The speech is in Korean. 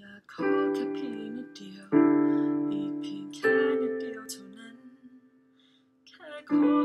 약하게 피는 뛰어. 잎이 캔이 뛰어주는 개고